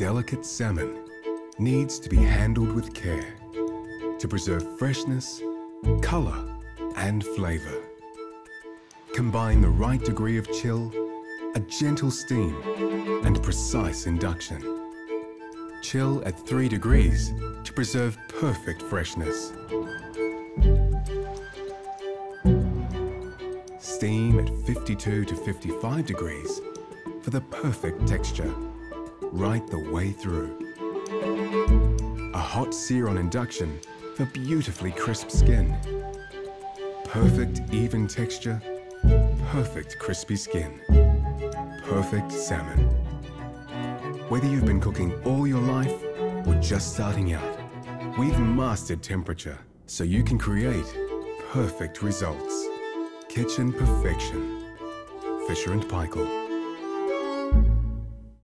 delicate salmon needs to be handled with care to preserve freshness, colour and flavour. Combine the right degree of chill, a gentle steam and precise induction. Chill at 3 degrees to preserve perfect freshness. Steam at 52 to 55 degrees for the perfect texture, right the way through. A hot sear on induction for beautifully crisp skin. Perfect even texture, perfect crispy skin. Perfect salmon. Whether you've been cooking all your life or just starting out, we've mastered temperature so you can create perfect results. Kitchen perfection. Fisher and Paykel.